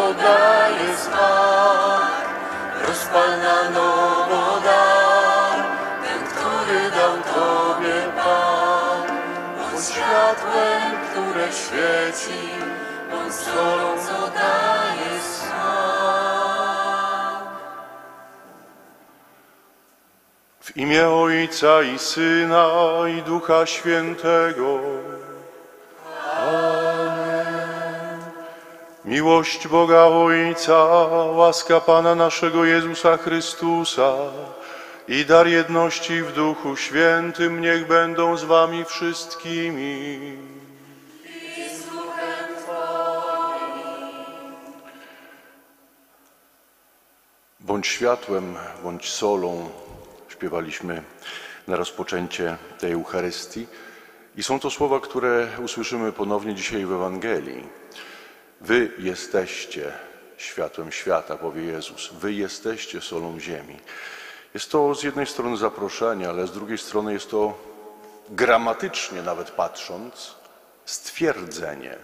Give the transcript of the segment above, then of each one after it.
co daje smak. Rozpal na nowo dar, ten, który dał Tobie Pan. Bądź światłem, które świeci, bądź solą, co daje. W imię Ojca i Syna i Ducha Świętego. Miłość Boga Ojca, łaska Pana naszego Jezusa Chrystusa i dar jedności w Duchu Świętym niech będą z wami wszystkimi. Bądź światłem, bądź solą, śpiewaliśmy na rozpoczęcie tej Eucharystii. I są to słowa, które usłyszymy ponownie dzisiaj w Ewangelii. Wy jesteście światłem świata, powie Jezus. Wy jesteście solą ziemi. Jest to z jednej strony zaproszenie, ale z drugiej strony jest to gramatycznie nawet patrząc stwierdzenie,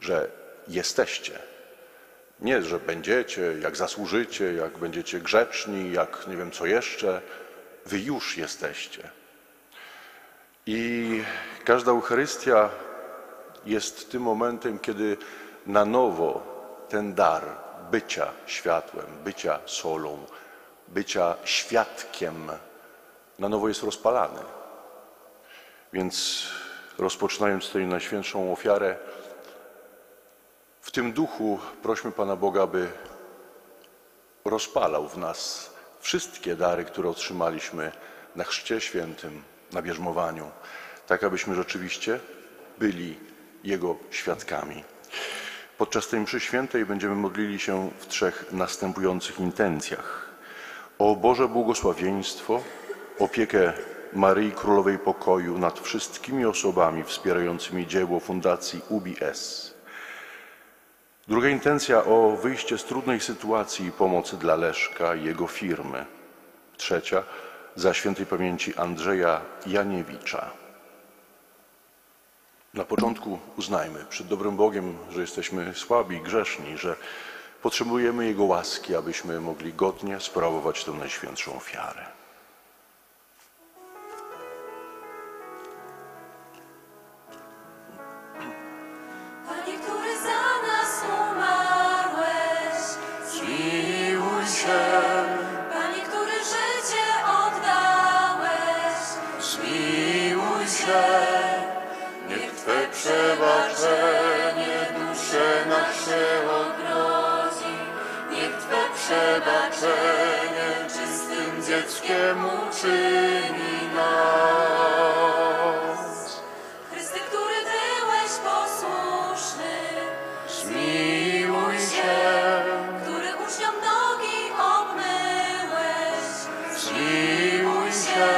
że jesteście. Nie, że będziecie, jak zasłużycie, jak będziecie grzeczni, jak nie wiem co jeszcze. Wy już jesteście. I każda Eucharystia jest tym momentem, kiedy na nowo ten dar bycia światłem, bycia solą, bycia świadkiem na nowo jest rozpalany. Więc rozpoczynając tę najświętszą ofiarę, w tym duchu prośmy Pana Boga, aby rozpalał w nas wszystkie dary, które otrzymaliśmy na Chrzcie Świętym, na bierzmowaniu, tak abyśmy rzeczywiście byli Jego świadkami. Podczas tej mszy świętej będziemy modlili się w trzech następujących intencjach. O Boże błogosławieństwo, opiekę Maryi Królowej Pokoju nad wszystkimi osobami wspierającymi dzieło Fundacji UBS. Druga intencja o wyjście z trudnej sytuacji i pomocy dla Leszka i jego firmy. Trzecia za świętej pamięci Andrzeja Janiewicza. Na początku uznajmy przed dobrym Bogiem, że jesteśmy słabi, grzeszni, że potrzebujemy Jego łaski, abyśmy mogli godnie sprawować tę najświętszą ofiarę. Dzieckiem uczyni nas. Chryste, który byłeś posłuszny, zmiłuj się. Który uczniom nogi obmyłeś, zmiłuj się.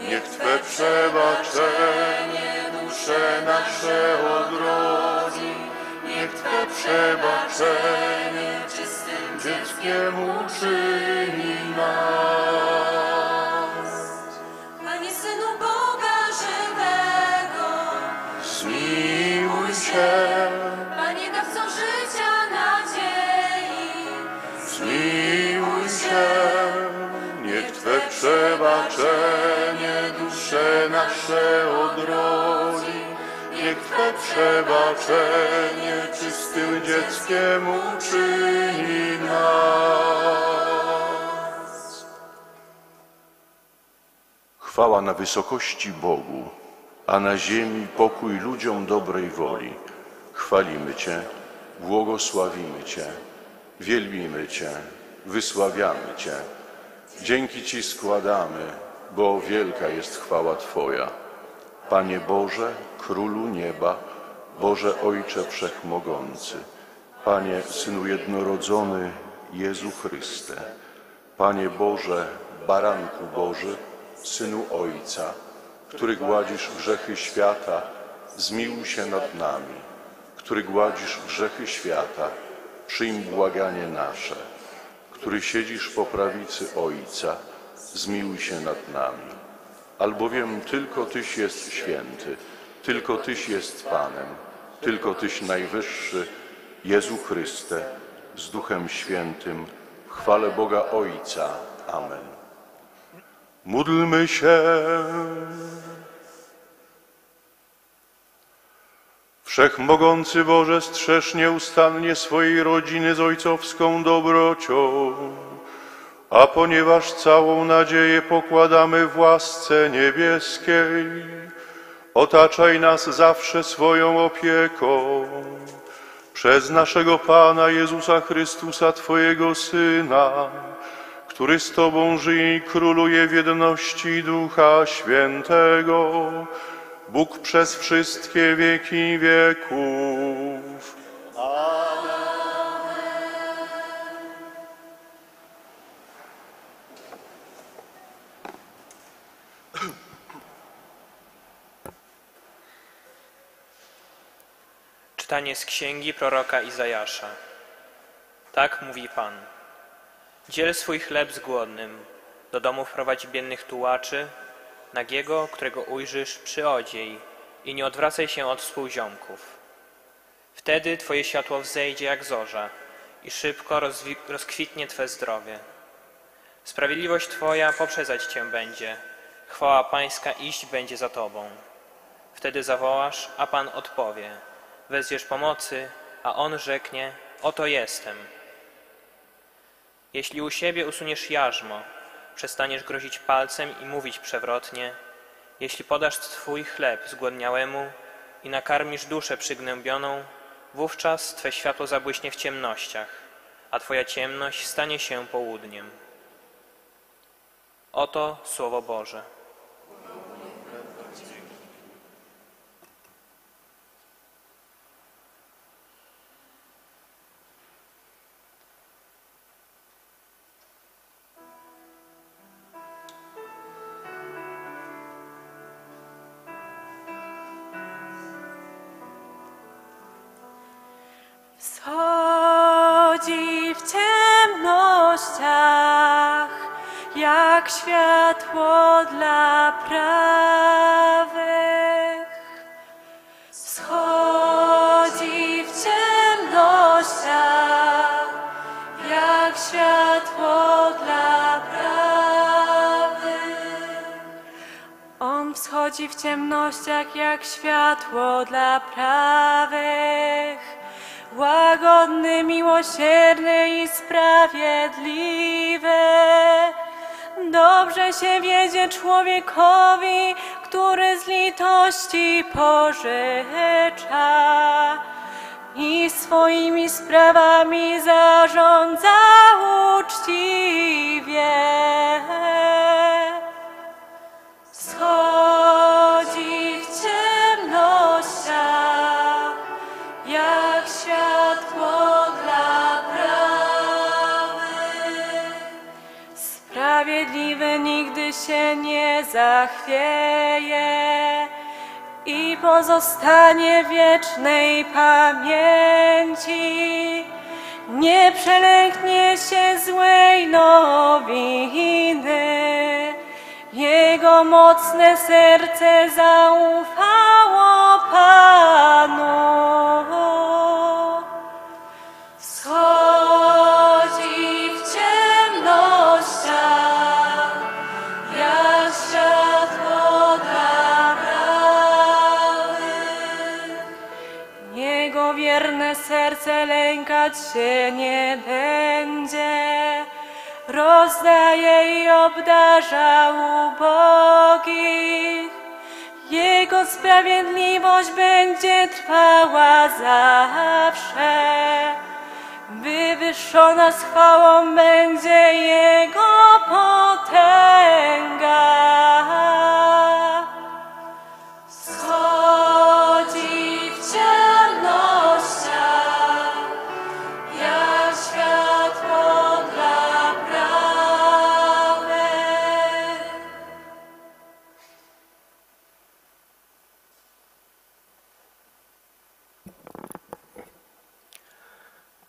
Niech Twe przebaczenie dusze nasze odrodzi. Niech Twe przebaczenie dzieckiem uczyni nas. Panie Synu Boga żywego, zmiłuj się. Panie dawco życia, nadziei, zmiłuj się. Niech Twe przebaczenie dusze nasze. Twe przebaczenie czystym dzieckiem uczyni nas. Chwała na wysokości Bogu, a na ziemi pokój ludziom dobrej woli. Chwalimy Cię, błogosławimy Cię, wielbimy Cię, wysławiamy Cię. Dzięki Ci składamy, bo wielka jest chwała Twoja. Panie Boże, Królu nieba, Boże Ojcze Wszechmogący, Panie Synu Jednorodzony, Jezu Chryste, Panie Boże, Baranku Boży, Synu Ojca, który gładzisz grzechy świata, zmiłuj się nad nami. Który gładzisz grzechy świata, przyjm błaganie nasze. który siedzisz po prawicy Ojca, zmiłuj się nad nami. Albowiem tylko Tyś jest święty, tylko Tyś jest Panem, tylko Tyś najwyższy, Jezu Chryste, z Duchem Świętym, chwale Boga Ojca. Amen. Módlmy się. Wszechmogący Boże, strzeż nieustannie swojej rodziny z ojcowską dobrocią, a ponieważ całą nadzieję pokładamy w łasce niebieskiej, otaczaj nas zawsze swoją opieką. Przez naszego Pana Jezusa Chrystusa, Twojego Syna, który z Tobą żyje i króluje w jedności Ducha Świętego, Bóg przez wszystkie wieki wieków. Czytanie z księgi proroka Izajasza. Tak mówi Pan. Dziel swój chleb z głodnym, do domu wprowadź biednych tułaczy, nagiego, którego ujrzysz, przyodziej i nie odwracaj się od współziomków. Wtedy Twoje światło wzejdzie jak zorza i szybko rozkwitnie Twe zdrowie. Sprawiedliwość Twoja poprzedzać Cię będzie, chwała Pańska iść będzie za Tobą. Wtedy zawołasz, a Pan odpowie. Wezwiesz pomocy, a On rzeknie, oto jestem. Jeśli u siebie usuniesz jarzmo, przestaniesz grozić palcem i mówić przewrotnie, jeśli podasz Twój chleb zgłodniałemu i nakarmisz duszę przygnębioną, wówczas Twe światło zabłyśnie w ciemnościach, a Twoja ciemność stanie się południem. Oto Słowo Boże. Człowiekowi, który z litości pożycza i swoimi sprawami zarządza uczciwie. Zachwieje i pozostanie wiecznej pamięci. Nie przelęknie się złej nowiny. Jego mocne serce zaufało trwała zawsze. Wywyższona z chwałą będzie Jego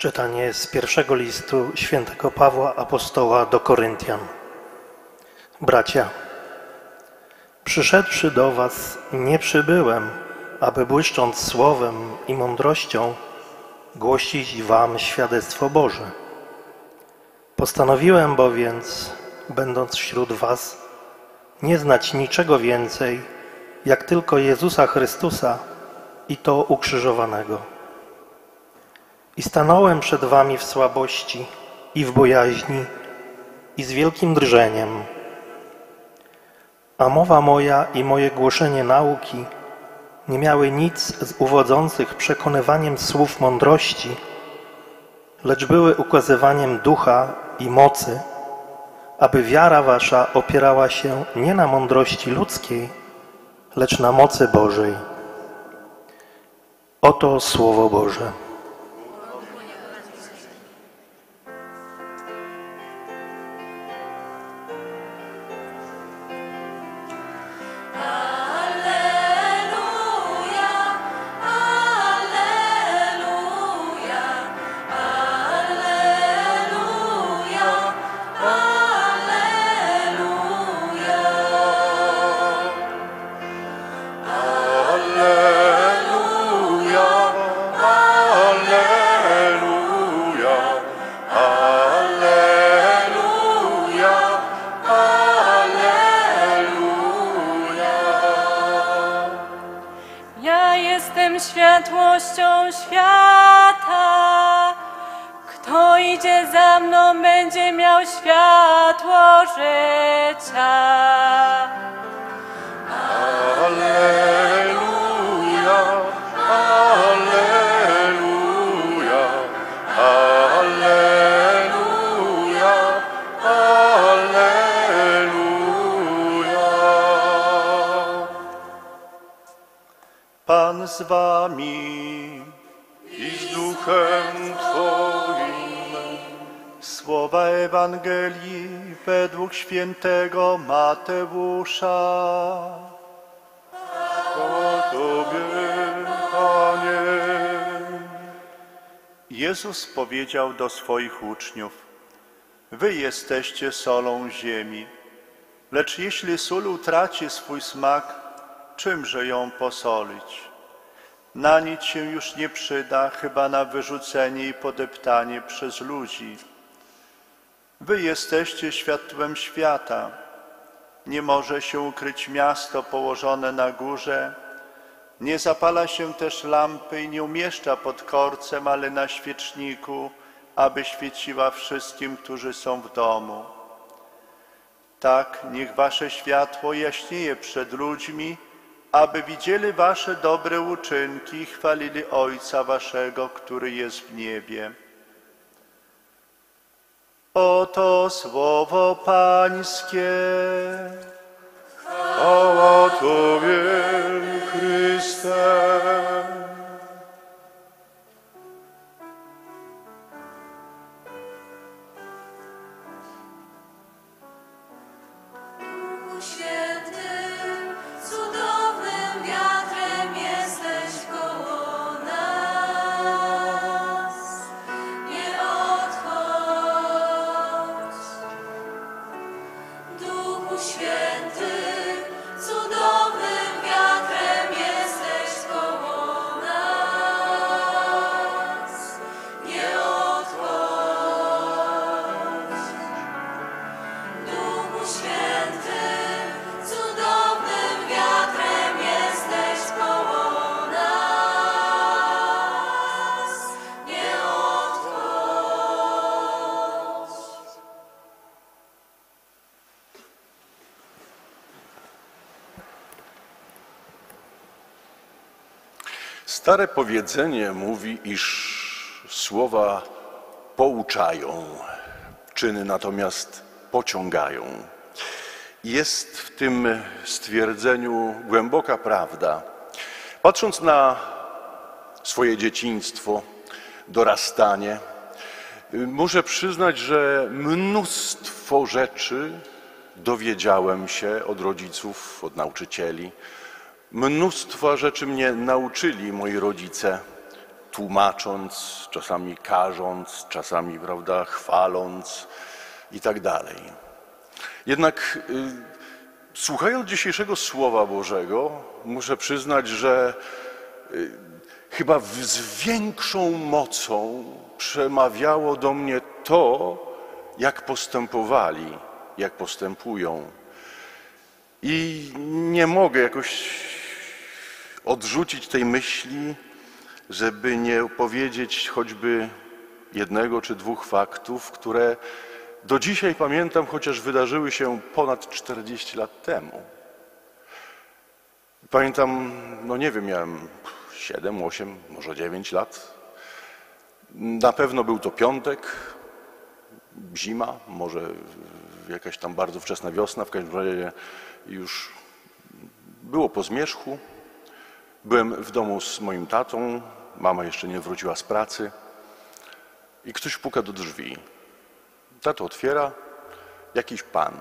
Czytanie z pierwszego listu świętego Pawła Apostoła do Koryntian. Bracia, przyszedłszy do was, nie przybyłem, aby błyszcząc słowem i mądrością głosić wam świadectwo Boże. Postanowiłem bowiem, będąc wśród was, nie znać niczego więcej, jak tylko Jezusa Chrystusa i to ukrzyżowanego. I stanąłem przed wami w słabości i w bojaźni i z wielkim drżeniem. A mowa moja i moje głoszenie nauki nie miały nic z uwodzących przekonywaniem słów mądrości, lecz były ukazywaniem ducha i mocy, aby wiara wasza opierała się nie na mądrości ludzkiej, lecz na mocy Bożej. Oto Słowo Boże. Świętego Mateusza. Chwała Tobie, Panie. Jezus powiedział do swoich uczniów: Wy jesteście solą ziemi. Lecz jeśli sól utraci swój smak, czymże ją posolić? Na nic się już nie przyda, chyba na wyrzucenie i podeptanie przez ludzi. Wy jesteście światłem świata. Nie może się ukryć miasto położone na górze. Nie zapala się też lampy i nie umieszcza pod korcem, ale na świeczniku, aby świeciła wszystkim, którzy są w domu. Tak niech wasze światło jaśnieje przed ludźmi, aby widzieli wasze dobre uczynki i chwalili Ojca waszego, który jest w niebie. Oto słowo Pańskie. Chwała Tobie, Chryste. Stare powiedzenie mówi, iż słowa pouczają, czyny natomiast pociągają. Jest w tym stwierdzeniu głęboka prawda. Patrząc na swoje dzieciństwo, dorastanie, muszę przyznać, że mnóstwo rzeczy dowiedziałem się od rodziców, od nauczycieli. Mnóstwo rzeczy mnie nauczyli moi rodzice. tłumacząc, czasami karząc, czasami, prawda, chwaląc i tak dalej. Jednak y, słuchając dzisiejszego Słowa Bożego, muszę przyznać, że y, chyba z większą mocą przemawiało do mnie to, jak postępowali, jak postępują. I nie mogę jakoś odrzucić tej myśli, żeby nie powiedzieć choćby jednego czy dwóch faktów, które do dzisiaj pamiętam, chociaż wydarzyły się ponad 40 lat temu. Pamiętam, no nie wiem, miałem 7, 8, może 9 lat. Na pewno był to piątek, zima, może jakaś tam bardzo wczesna wiosna, w każdym razie już było po zmierzchu. Byłem w domu z moim tatą, mama jeszcze nie wróciła z pracy i ktoś puka do drzwi. Tato otwiera, jakiś pan.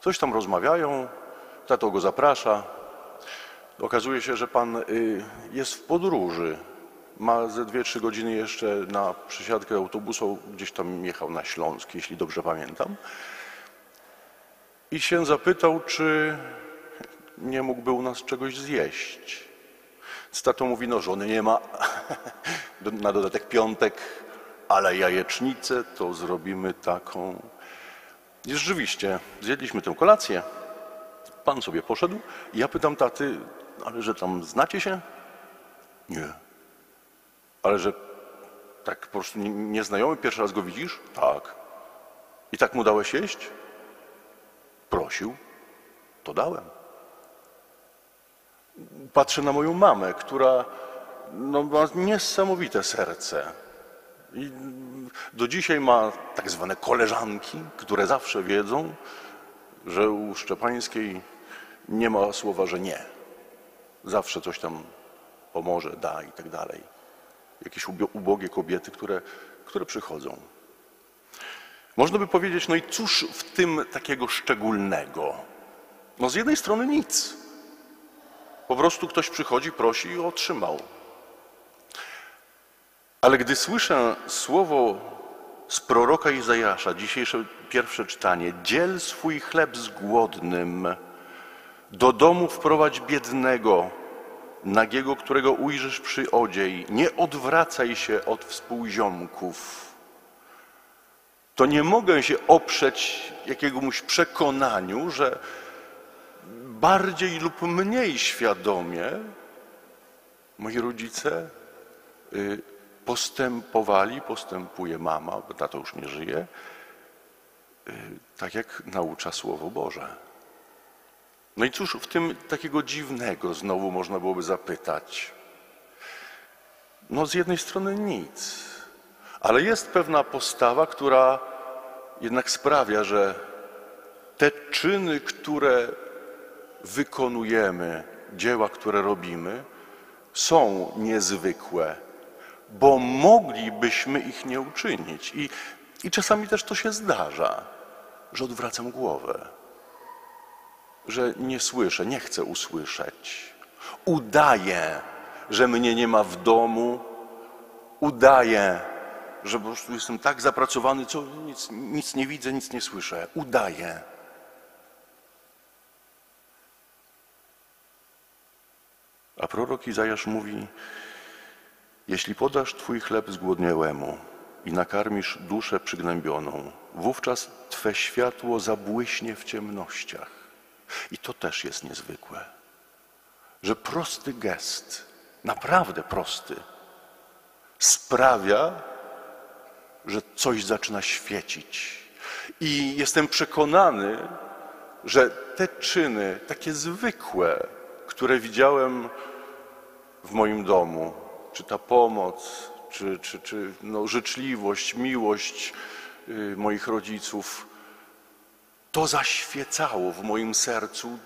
Coś tam rozmawiają, tato go zaprasza. Okazuje się, że pan y, jest w podróży. Ma ze dwie, trzy godziny jeszcze na przesiadkę autobusu, gdzieś tam jechał na Śląsk, jeśli dobrze pamiętam. I się zapytał, czy nie mógłby u nas czegoś zjeść. Z tatą mówi, no żony nie ma, na dodatek piątek, ale jajecznicę to zrobimy taką. I rzeczywiście, zjedliśmy tę kolację, pan sobie poszedł i ja pytam taty, ale że tam znacie się? Nie. Ale że tak po prostu nie- nieznajomy, pierwszy raz go widzisz? Tak. I tak mu dałeś jeść? Prosił, to dałem. Patrzę na moją mamę, która no, ma niesamowite serce. I do dzisiaj ma tak zwane koleżanki, które zawsze wiedzą, że u Szczepańskiej nie ma słowa, że nie. Zawsze coś tam pomoże, da i tak dalej. Jakieś ubogie kobiety, które, które przychodzą. Można by powiedzieć, no i cóż w tym takiego szczególnego? No z jednej strony nic. Po prostu ktoś przychodzi, prosi i otrzymał. Ale gdy słyszę słowo z proroka Izajasza, dzisiejsze pierwsze czytanie, dziel swój chleb z głodnym, do domu wprowadź biednego, nagiego, którego ujrzysz przy odziej, nie odwracaj się od współziomków. To nie mogę się oprzeć jakiemuś przekonaniu, że bardziej lub mniej świadomie moi rodzice y, postępowali, postępuje mama, bo tato już nie żyje, y, tak jak naucza Słowo Boże. No i cóż w tym takiego dziwnego znowu można byłoby zapytać? No z jednej strony nic, ale jest pewna postawa, która jednak sprawia, że te czyny, które wykonujemy, dzieła, które robimy, są niezwykłe, bo moglibyśmy ich nie uczynić. I, I czasami też to się zdarza, że odwracam głowę, że nie słyszę, nie chcę usłyszeć. Udaję, że mnie nie ma w domu, udaję, że po prostu jestem tak zapracowany, co nic, nic nie widzę, nic nie słyszę. Udaję. A prorok Izajasz mówi, jeśli podasz Twój chleb zgłodniałemu i nakarmisz duszę przygnębioną, wówczas Twe światło zabłyśnie w ciemnościach. I to też jest niezwykłe, że prosty gest, naprawdę prosty, sprawia, że coś zaczyna świecić. I jestem przekonany, że te czyny, takie zwykłe, które widziałem w moim domu, czy ta pomoc, czy, czy, czy no, życzliwość, miłość y, moich rodziców, to zaświecało w moim sercu,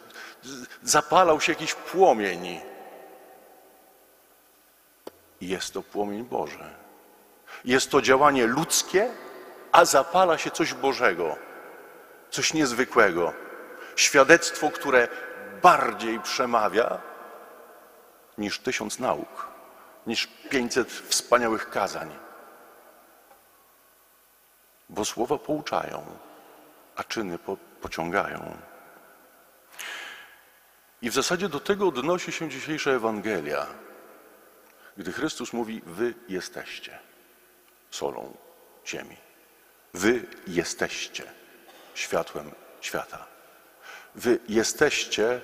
zapalał się jakiś płomień. I Jest to płomień Boży. Jest to działanie ludzkie, a zapala się coś Bożego, coś niezwykłego. Świadectwo, które bardziej przemawia niż tysiąc nauk, niż 500 wspaniałych kazań. Bo słowa pouczają, a czyny po, pociągają. I w zasadzie do tego odnosi się dzisiejsza Ewangelia, gdy Chrystus mówi: Wy jesteście solą ziemi. Wy jesteście światłem świata. Wy jesteście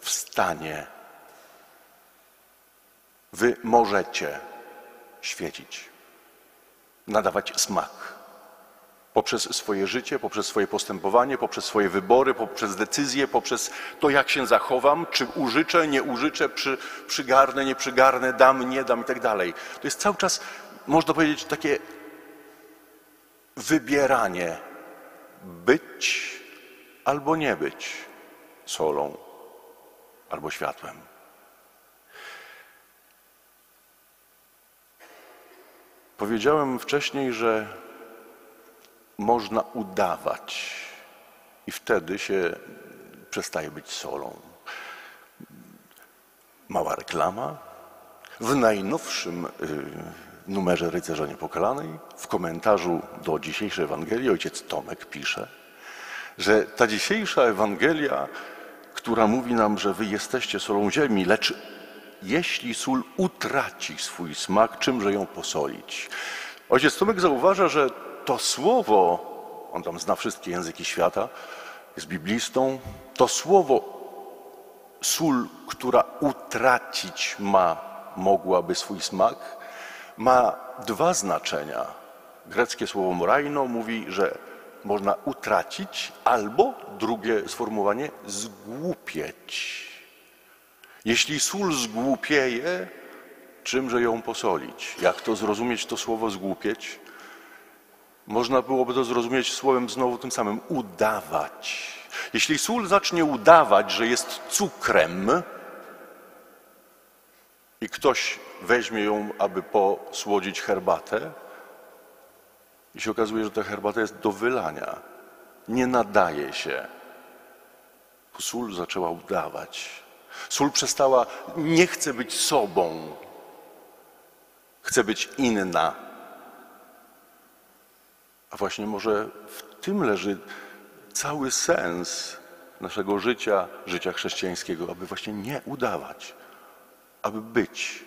w stanie. Wy możecie świecić, nadawać smak poprzez swoje życie, poprzez swoje postępowanie, poprzez swoje wybory, poprzez decyzje, poprzez to, jak się zachowam, czy użyczę, nie użyczę, przy, przygarnę, nie przygarnę, dam, nie dam i tak dalej. To jest cały czas, można powiedzieć, takie wybieranie być albo nie być solą albo światłem. Powiedziałem wcześniej, że można udawać i wtedy się przestaje być solą. Mała reklama. W najnowszym y, numerze Rycerza Niepokalanej w komentarzu do dzisiejszej Ewangelii ojciec Tomek pisze, że ta dzisiejsza Ewangelia, która mówi nam, że wy jesteście solą ziemi, lecz jeśli sól utraci swój smak, czymże ją posolić? Ojciec Tomek zauważa, że to słowo, on tam zna wszystkie języki świata, jest biblistą, to słowo sól, która utracić ma, mogłaby swój smak, ma dwa znaczenia. Greckie słowo moraino mówi, że można utracić, albo drugie sformułowanie zgłupieć. Jeśli sól zgłupieje, czymże ją posolić? Jak to zrozumieć to słowo zgłupieć? Można byłoby to zrozumieć słowem znowu tym samym udawać. Jeśli sól zacznie udawać, że jest cukrem i ktoś weźmie ją, aby posłodzić herbatę, i się okazuje, że ta herbata jest do wylania, nie nadaje się. Sól zaczęła udawać. Sól przestała, nie chce być sobą, chce być inna. A właśnie może w tym leży cały sens naszego życia, życia chrześcijańskiego, aby właśnie nie udawać, aby być.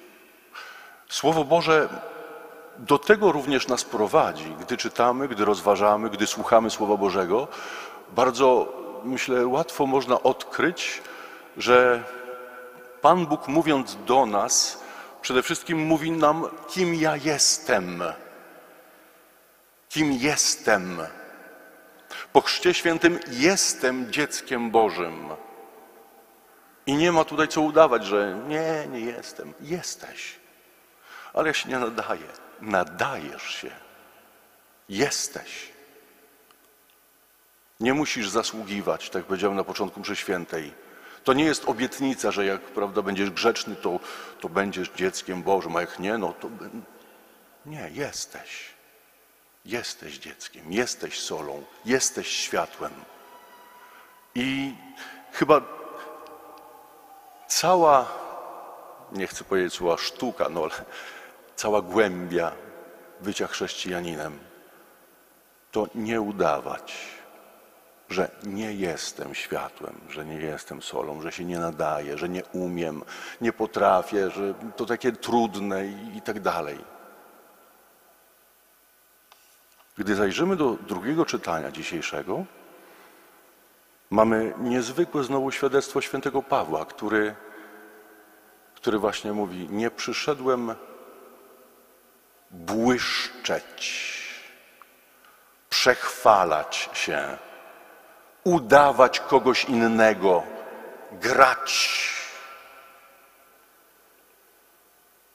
Słowo Boże do tego również nas prowadzi, gdy czytamy, gdy rozważamy, gdy słuchamy Słowa Bożego. Bardzo, myślę, łatwo można odkryć, że Pan Bóg mówiąc do nas, przede wszystkim mówi nam, kim ja jestem. Kim jestem. Po Chrzcie Świętym jestem dzieckiem Bożym. I nie ma tutaj co udawać, że nie, nie jestem. Jesteś. Ale ja się nie nadaję. Nadajesz się. Jesteś. Nie musisz zasługiwać, tak powiedziałem na początku mszy świętej. To nie jest obietnica, że jak prawda, będziesz grzeczny, to, to będziesz dzieckiem Bożym, a jak nie, no to. Nie, jesteś. Jesteś dzieckiem, jesteś solą, jesteś światłem. I chyba cała, nie chcę powiedzieć słowa sztuka, no ale cała głębia bycia chrześcijaninem to nie udawać, że nie jestem światłem, że nie jestem solą, że się nie nadaję, że nie umiem, nie potrafię, że to takie trudne i, tak dalej. Gdy zajrzymy do drugiego czytania dzisiejszego, mamy niezwykłe znowu świadectwo świętego Pawła, który, który właśnie mówi: Nie przyszedłem błyszczeć, przechwalać się, udawać kogoś innego, grać.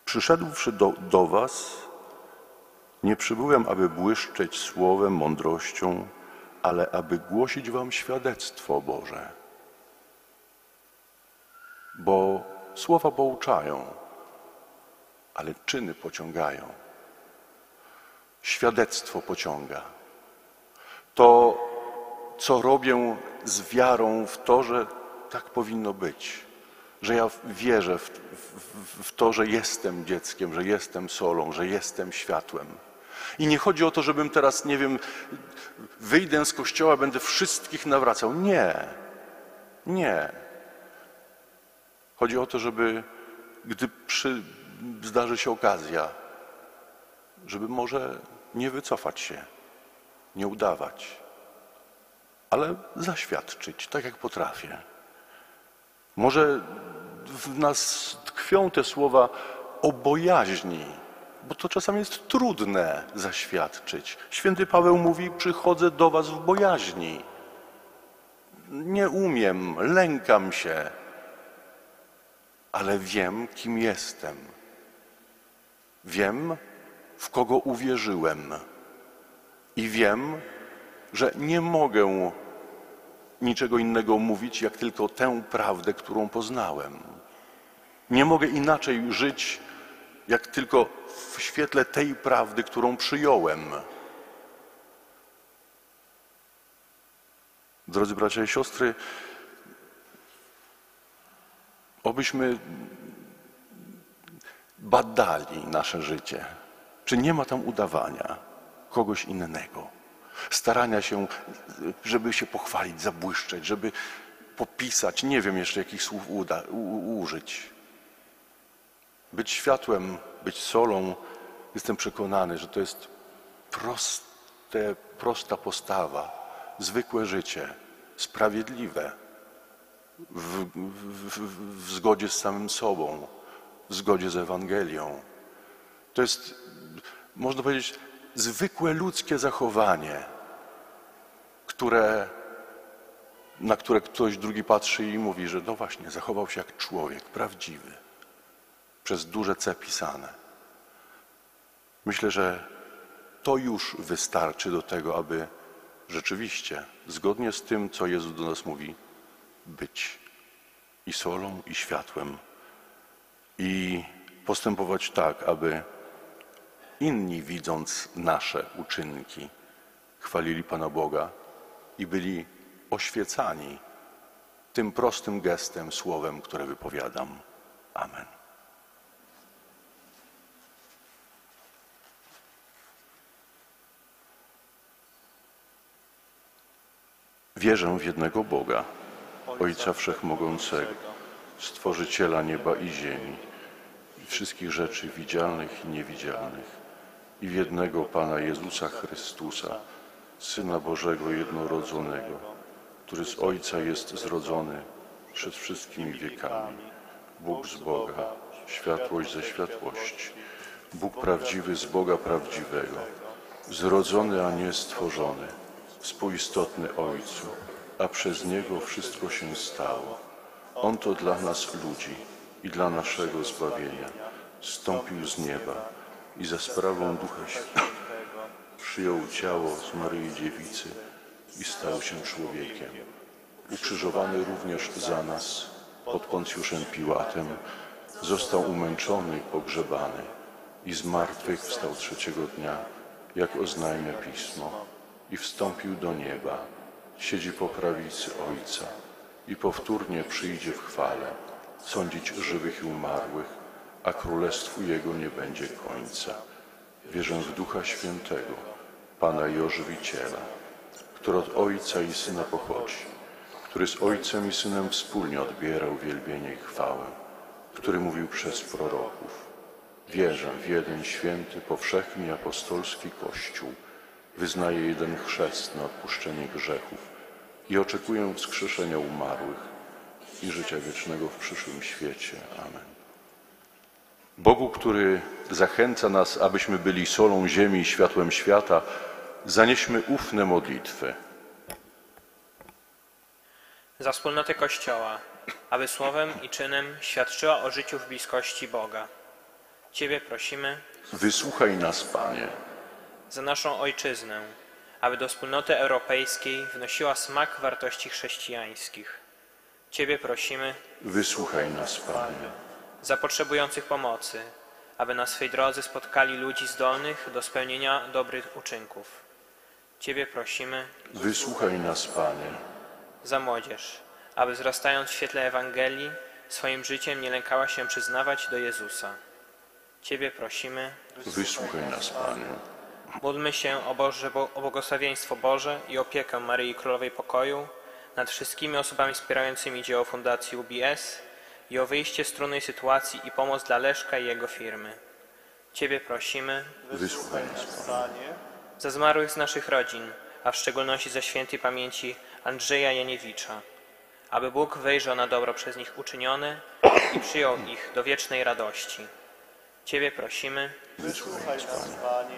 Przyszedłszy do, do Was, nie przybyłem, aby błyszczeć słowem, mądrością, ale aby głosić Wam świadectwo Boże. Bo słowa pouczają, ale czyny pociągają. Świadectwo pociąga. To, co robię z wiarą w to, że tak powinno być, że ja wierzę w, w, w to, że jestem dzieckiem, że jestem solą, że jestem światłem. I nie chodzi o to, żebym teraz, nie wiem, wyjdę z kościoła, będę wszystkich nawracał. Nie, nie. Chodzi o to, żeby, gdy przy, zdarzy się okazja, żeby może nie wycofać się, nie udawać, ale zaświadczyć, tak jak potrafię. Może w nas tkwią te słowa o bojaźni, bo to czasami jest trudne zaświadczyć. Święty Paweł mówi: Przychodzę do Was w bojaźni. Nie umiem, lękam się, ale wiem, kim jestem. Wiem, w kogo uwierzyłem. I wiem, że nie mogę niczego innego mówić, jak tylko tę prawdę, którą poznałem. Nie mogę inaczej żyć, jak tylko w świetle tej prawdy, którą przyjąłem. Drodzy bracia i siostry, obyśmy badali nasze życie. Czy nie ma tam udawania kogoś innego? Starania się, żeby się pochwalić, zabłyszczeć, żeby popisać, nie wiem jeszcze jakich słów uda, użyć. Być światłem, być solą, jestem przekonany, że to jest proste, prosta postawa, zwykłe życie, sprawiedliwe, w, w, w, w zgodzie z samym sobą, w zgodzie z Ewangelią. To jest, można powiedzieć, zwykłe ludzkie zachowanie, które, na które ktoś drugi patrzy i mówi, że no właśnie, zachował się jak człowiek prawdziwy, przez duże C pisane. Myślę, że to już wystarczy do tego, aby rzeczywiście, zgodnie z tym, co Jezus do nas mówi, być i solą, i światłem, i postępować tak, aby inni, widząc nasze uczynki, chwalili Pana Boga i byli oświecani tym prostym gestem, słowem, które wypowiadam. Amen. Wierzę w jednego Boga, Ojca Wszechmogącego, Stworzyciela nieba i ziemi, i wszystkich rzeczy widzialnych i niewidzialnych, i w jednego Pana Jezusa Chrystusa, Syna Bożego jednorodzonego, który z Ojca jest zrodzony przed wszystkimi wiekami, Bóg z Boga, światłość ze światłości, Bóg prawdziwy z Boga prawdziwego, zrodzony, a nie stworzony, współistotny Ojcu, a przez Niego wszystko się stało. On to dla nas ludzi i dla naszego zbawienia. Stąpił z nieba i za sprawą Ducha Świętego przyjął ciało z Maryi Dziewicy i stał się człowiekiem. Ukrzyżowany również za nas pod Poncjuszem Piłatem, został umęczony, pogrzebany i z martwych wstał trzeciego dnia, jak oznajmia Pismo, i wstąpił do nieba, siedzi po prawicy Ojca i powtórnie przyjdzie w chwale, sądzić żywych i umarłych, a królestwu Jego nie będzie końca. Wierzę w Ducha Świętego, Pana i który od Ojca i Syna pochodzi, który z Ojcem i Synem wspólnie odbiera uwielbienie i chwałę, który mówił przez proroków. Wierzę w jeden święty, powszechny apostolski Kościół, wyznaję jeden chrzest na odpuszczenie grzechów i oczekuję wskrzeszenia umarłych i życia wiecznego w przyszłym świecie. Amen. Bogu, który zachęca nas, abyśmy byli solą ziemi i światłem świata, zanieśmy ufne modlitwy. Za wspólnotę Kościoła, aby słowem i czynem świadczyła o życiu w bliskości Boga. Ciebie prosimy Wysłuchaj nas, Panie. za naszą ojczyznę, aby do wspólnoty europejskiej wnosiła smak wartości chrześcijańskich. Ciebie prosimy Wysłuchaj nas, Panie. Za potrzebujących pomocy, aby na swej drodze spotkali ludzi zdolnych do spełnienia dobrych uczynków. Ciebie prosimy Wysłuchaj nas, Panie. za młodzież, aby wzrastając w świetle Ewangelii swoim życiem nie lękała się przyznawać do Jezusa. Ciebie prosimy, Wysłuchaj nas, Panie. módlmy się o, Boże, bo- o błogosławieństwo Boże i opiekę Maryi Królowej Pokoju nad wszystkimi osobami wspierającymi dzieło Fundacji UBS i o wyjście z trudnej sytuacji i pomoc dla Leszka i jego firmy. Ciebie prosimy, Wysłuchaj nas, Panie. za zmarłych z naszych rodzin, a w szczególności za świętej pamięci Andrzeja Janiewicza, aby Bóg wejrzał na dobro przez nich uczynione i przyjął ich do wiecznej radości. Ciebie prosimy Wysłuchaj nas, Panie.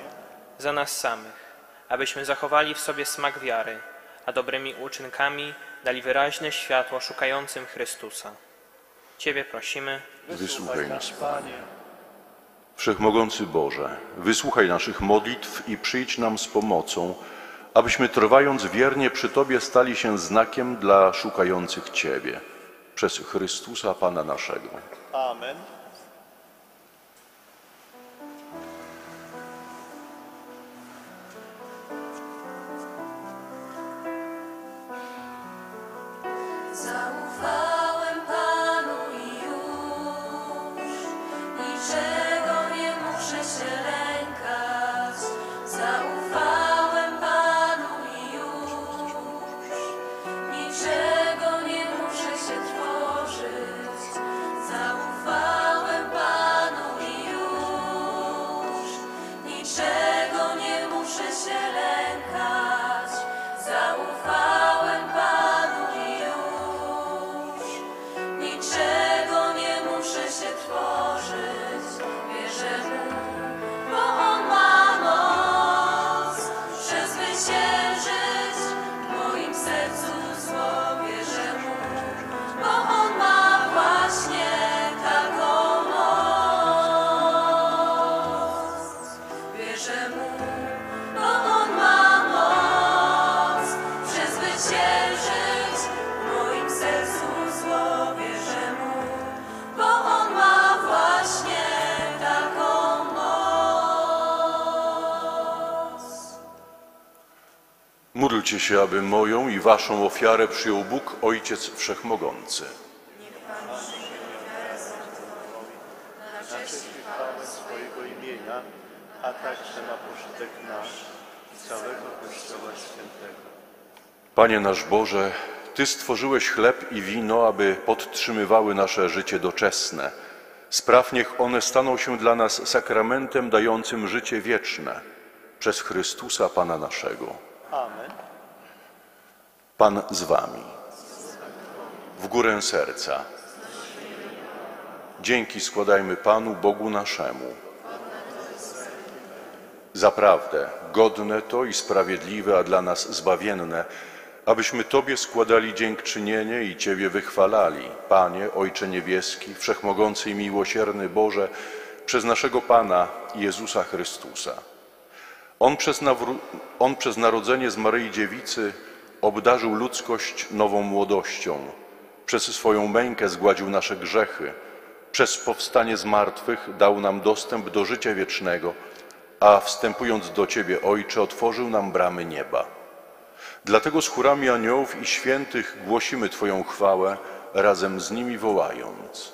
za nas samych, abyśmy zachowali w sobie smak wiary, a dobrymi uczynkami dali wyraźne światło szukającym Chrystusa. Ciebie prosimy, Wysłuchaj nas, Panie. Wszechmogący Boże, wysłuchaj naszych modlitw i przyjdź nam z pomocą, abyśmy trwając wiernie przy Tobie stali się znakiem dla szukających Ciebie. Przez Chrystusa Pana naszego. Amen. Módlcie się, aby moją i waszą ofiarę przyjął Bóg, Ojciec Wszechmogący. A także na pożytek nasz i całego Kościoła Świętego. Panie nasz Boże, Ty stworzyłeś chleb i wino, aby podtrzymywały nasze życie doczesne. Spraw niech one staną się dla nas sakramentem dającym życie wieczne. Przez Chrystusa Pana naszego. Pan z Wami. W górę serca. Dzięki składajmy Panu Bogu naszemu. Zaprawdę, godne to i sprawiedliwe, a dla nas zbawienne, abyśmy Tobie składali dziękczynienie i Ciebie wychwalali, Panie, Ojcze Niebieski, Wszechmogący i Miłosierny Boże, przez naszego Pana Jezusa Chrystusa. On przez, on przez narodzenie z Maryi Dziewicy obdarzył ludzkość nową młodością. Przez swoją mękę zgładził nasze grzechy. Przez powstanie z martwych dał nam dostęp do życia wiecznego, a wstępując do Ciebie, Ojcze, otworzył nam bramy nieba. Dlatego z chórami aniołów i świętych głosimy Twoją chwałę, razem z nimi wołając.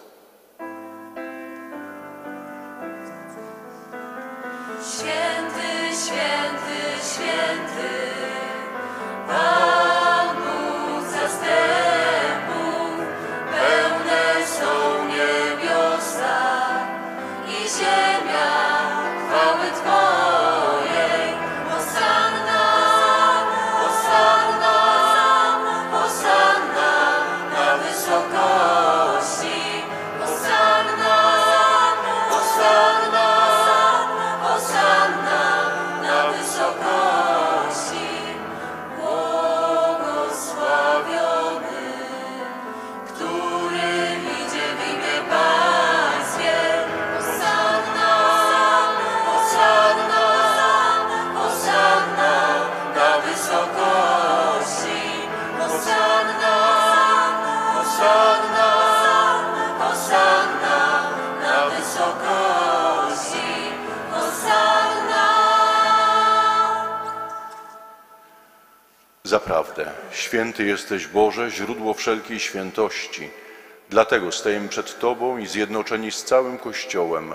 Zaprawdę, święty jesteś Boże, źródło wszelkiej świętości. Dlatego stajemy przed Tobą i zjednoczeni z całym Kościołem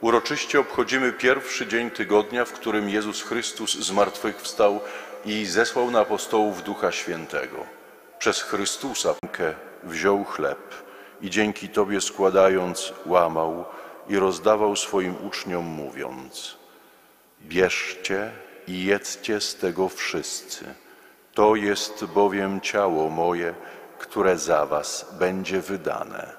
uroczyście obchodzimy pierwszy dzień tygodnia, w którym Jezus Chrystus zmartwychwstał i zesłał na apostołów Ducha Świętego. Przez Chrystusa wziął chleb i dzięki Tobie składając łamał i rozdawał swoim uczniom mówiąc Bierzcie i jedzcie z tego wszyscy. To jest bowiem ciało moje, które za was będzie wydane.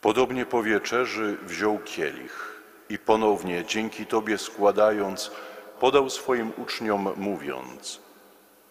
Podobnie po wieczerzy wziął kielich i ponownie dzięki Tobie składając, podał swoim uczniom mówiąc: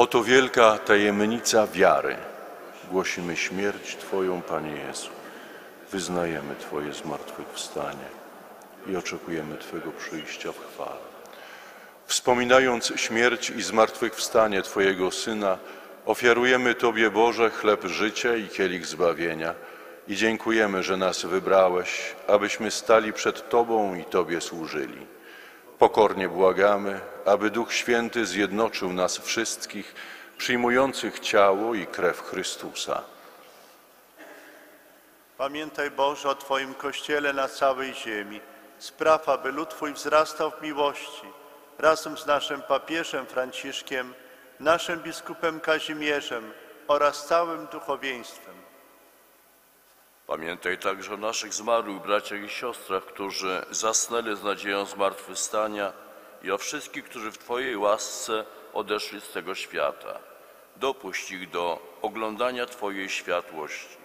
Oto wielka tajemnica wiary. Głosimy śmierć Twoją, Panie Jezu. Wyznajemy Twoje zmartwychwstanie i oczekujemy Twego przyjścia w chwale. Wspominając śmierć i zmartwychwstanie Twojego Syna, ofiarujemy Tobie, Boże, chleb życia i kielich zbawienia i dziękujemy, że nas wybrałeś, abyśmy stali przed Tobą i Tobie służyli. Pokornie błagamy, aby Duch Święty zjednoczył nas wszystkich, przyjmujących ciało i krew Chrystusa. Pamiętaj Boże o Twoim Kościele na całej ziemi. Spraw, aby lud Twój wzrastał w miłości. Razem z naszym papieżem Franciszkiem, naszym biskupem Kazimierzem oraz całym duchowieństwem. Pamiętaj także o naszych zmarłych braciach i siostrach, którzy zasnęli z nadzieją zmartwychwstania i o wszystkich, którzy w Twojej łasce odeszli z tego świata. Dopuść ich do oglądania Twojej światłości.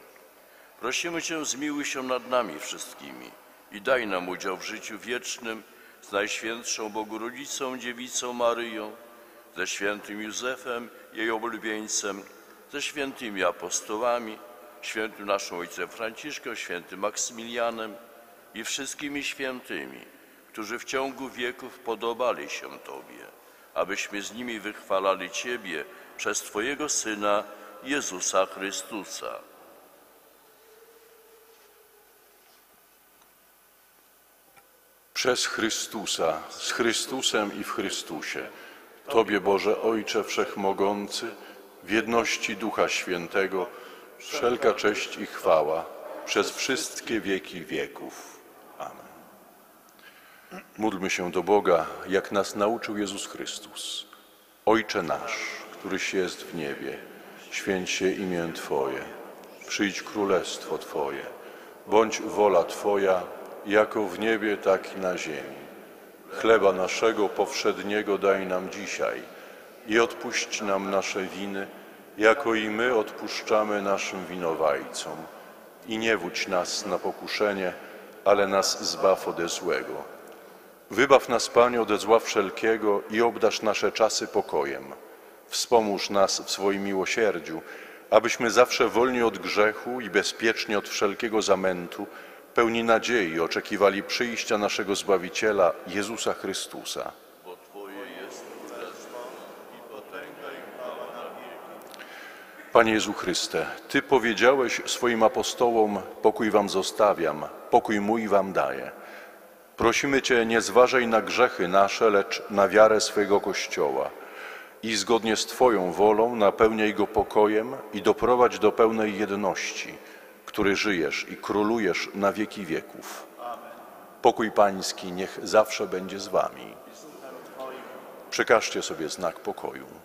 Prosimy Cię, zmiłuj się nad nami wszystkimi i daj nam udział w życiu wiecznym z Najświętszą Bogu Rodzicą, Dziewicą Maryją, ze świętym Józefem, jej oblubieńcem, ze świętymi apostołami, świętym naszym ojcem Franciszkiem, świętym Maksymilianem i wszystkimi świętymi, którzy w ciągu wieków podobali się Tobie, abyśmy z nimi wychwalali Ciebie przez Twojego Syna Jezusa Chrystusa. Przez Chrystusa, z Chrystusem i w Chrystusie. Tobie, Boże Ojcze Wszechmogący, w jedności Ducha Świętego, wszelka cześć i chwała przez wszystkie wieki wieków. Amen. Módlmy się do Boga, jak nas nauczył Jezus Chrystus. Ojcze nasz, któryś jest w niebie, święć się imię Twoje, przyjdź królestwo Twoje, bądź wola Twoja, jako w niebie, tak i na ziemi. Chleba naszego powszedniego daj nam dzisiaj i odpuść nam nasze winy, jako i my odpuszczamy naszym winowajcom. I nie wódź nas na pokuszenie, ale nas zbaw ode złego. Wybaw nas, Panie, ode zła wszelkiego i obdasz nasze czasy pokojem. Wspomóż nas w swoim miłosierdziu, abyśmy zawsze wolni od grzechu i bezpiecznie od wszelkiego zamętu, pełni nadziei oczekiwali przyjścia naszego Zbawiciela, Jezusa Chrystusa. Bo Twoje jest królestwo i potęga i chwała na wieki. Panie Jezu Chryste, Ty powiedziałeś swoim apostołom: Pokój Wam zostawiam, pokój mój Wam daję. Prosimy Cię, nie zważaj na grzechy nasze, lecz na wiarę swojego Kościoła i zgodnie z Twoją wolą napełniaj go pokojem i doprowadź do pełnej jedności, który żyjesz i królujesz na wieki wieków. Pokój Pański niech zawsze będzie z Wami. Przekażcie sobie znak pokoju.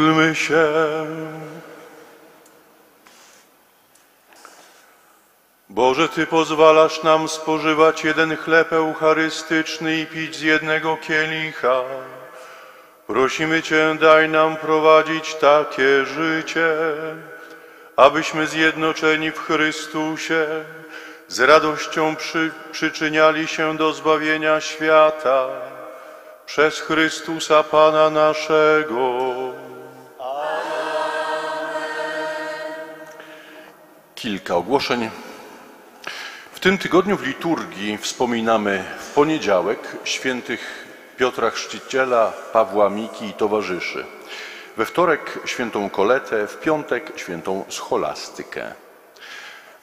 Módlmy się. Boże, Ty pozwalasz nam spożywać jeden chleb eucharystyczny i pić z jednego kielicha. Prosimy Cię, daj nam prowadzić takie życie, abyśmy zjednoczeni w Chrystusie z radością przy, przyczyniali się do zbawienia świata przez Chrystusa Pana naszego. Kilka ogłoszeń. W tym tygodniu w liturgii wspominamy w poniedziałek świętych Piotra Chrzciciela, Pawła Miki i towarzyszy. We wtorek świętą Koletę, w piątek świętą Scholastykę.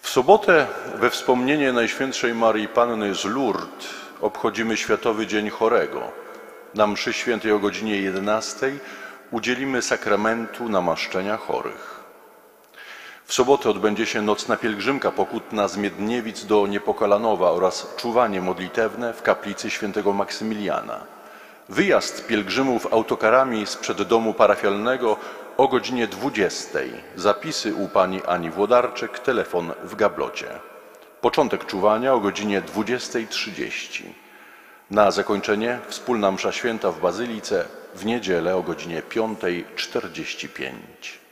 W sobotę we wspomnienie Najświętszej Marii Panny z Lourdes obchodzimy Światowy Dzień Chorego. Na mszy świętej o godzinie 11 udzielimy sakramentu namaszczenia chorych. W sobotę odbędzie się nocna pielgrzymka pokutna z Miedniewic do Niepokalanowa oraz czuwanie modlitewne w kaplicy świętego Maksymiliana. Wyjazd pielgrzymów autokarami sprzed domu parafialnego o godzinie 20. Zapisy u pani Ani Włodarczyk, telefon w gablocie. Początek czuwania o godzinie 20.30. Na zakończenie wspólna msza święta w Bazylice w niedzielę o godzinie 5.45.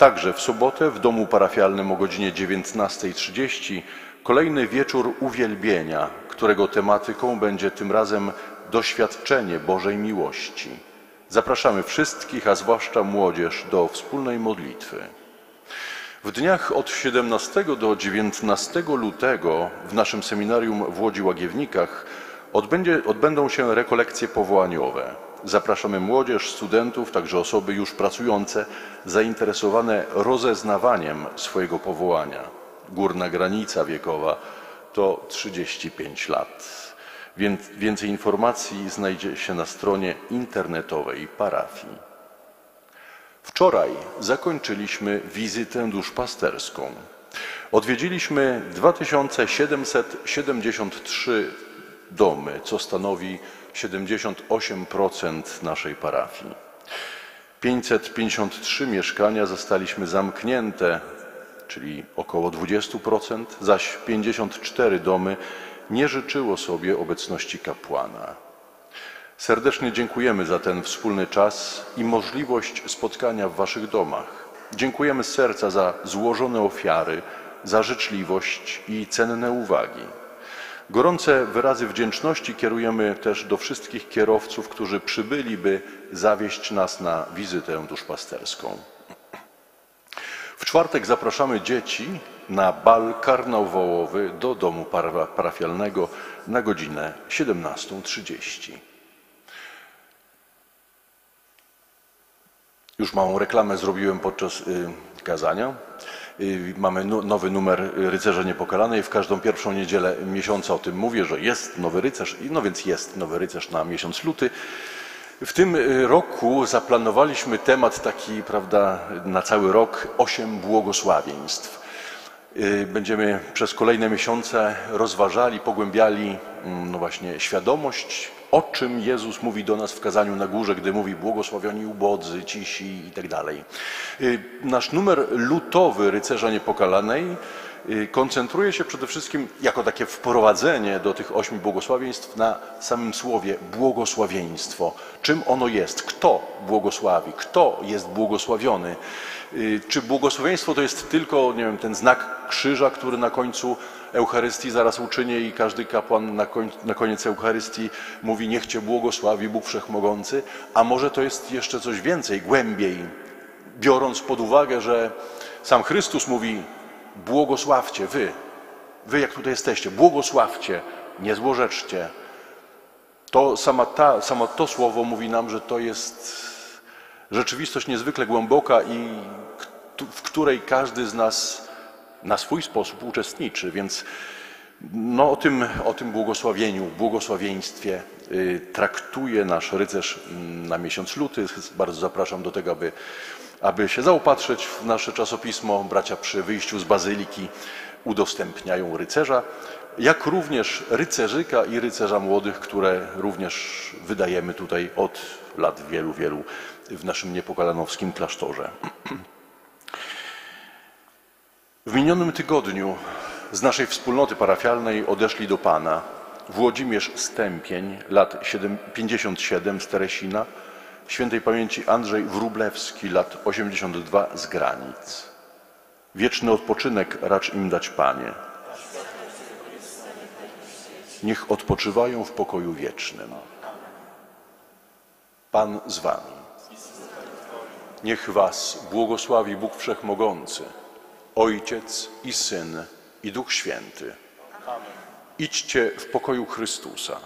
Także w sobotę w domu parafialnym o godzinie 19.30 kolejny wieczór uwielbienia, którego tematyką będzie tym razem doświadczenie Bożej miłości. Zapraszamy wszystkich, a zwłaszcza młodzież, do wspólnej modlitwy. W dniach od 17 do 19 lutego w naszym seminarium w Łodzi Łagiewnikach odbędzie, odbędą się rekolekcje powołaniowe. Zapraszamy młodzież, studentów, także osoby już pracujące, zainteresowane rozeznawaniem swojego powołania. Górna granica wiekowa to 35 lat. Więc więcej informacji znajdzie się na stronie internetowej parafii. Wczoraj zakończyliśmy wizytę duszpasterską. Odwiedziliśmy 2773 domy, co stanowi 78% naszej parafii. 553 mieszkania zostaliśmy zamknięte, czyli około 20%, zaś 54 domy nie życzyło sobie obecności kapłana. Serdecznie dziękujemy za ten wspólny czas i możliwość spotkania w Waszych domach. Dziękujemy z serca za złożone ofiary, za życzliwość i cenne uwagi. Gorące wyrazy wdzięczności kierujemy też do wszystkich kierowców, którzy przybyli, by zawieźć nas na wizytę duszpasterską. W czwartek zapraszamy dzieci na bal karnawałowy do domu para- parafialnego na godzinę 17.30. Już małą reklamę zrobiłem podczas y, kazania. Y, Mamy nowy numer Rycerza Niepokalanej. W każdą pierwszą niedzielę miesiąca o tym mówię, że jest nowy rycerz. No więc jest nowy rycerz na miesiąc luty. W tym y, roku zaplanowaliśmy temat taki, prawda, na cały rok osiem błogosławieństw. Y, Będziemy przez kolejne miesiące rozważali, pogłębiali no właśnie świadomość, o czym Jezus mówi do nas w kazaniu na górze, gdy mówi błogosławioni ubodzy, cisi i tak dalej. Y, Nasz numer lutowy Rycerza Niepokalanej y, koncentruje się przede wszystkim jako takie wprowadzenie do tych ośmiu błogosławieństw na samym słowie błogosławieństwo. Czym ono jest? Kto błogosławi? Kto jest błogosławiony? Y, Czy błogosławieństwo to jest tylko, nie wiem, ten znak krzyża, który na końcu Eucharystii zaraz uczynię i każdy kapłan na, koń, na koniec Eucharystii mówi niech Cię błogosławi Bóg Wszechmogący, a może to jest jeszcze coś więcej, głębiej, biorąc pod uwagę, że sam Chrystus mówi błogosławcie wy, wy jak tutaj jesteście, błogosławcie, nie złorzeczcie. To sama ta, samo to słowo mówi nam, że to jest rzeczywistość niezwykle głęboka i w której każdy z nas na swój sposób uczestniczy, więc no, o, tym, o tym błogosławieniu, błogosławieństwie y, traktuje nasz rycerz mm, na miesiąc luty. Bardzo zapraszam do tego, aby, aby się zaopatrzyć w nasze czasopismo. Bracia przy wyjściu z bazyliki udostępniają rycerza, jak również rycerzyka i rycerza młodych, które również wydajemy tutaj od lat wielu, wielu w naszym niepokalanowskim klasztorze. W minionym tygodniu z naszej wspólnoty parafialnej odeszli do Pana Włodzimierz Stępień, lat 7 57 z Teresina, świętej pamięci Andrzej Wróblewski, lat 82 z Granic. Wieczny odpoczynek racz im dać, Panie. Niech odpoczywają w pokoju wiecznym. Pan z Wami. Niech Was błogosławi Bóg Wszechmogący, Ojciec i Syn i Duch Święty. Idźcie w pokoju Chrystusa.